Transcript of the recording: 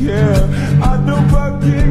Yeah, I know I can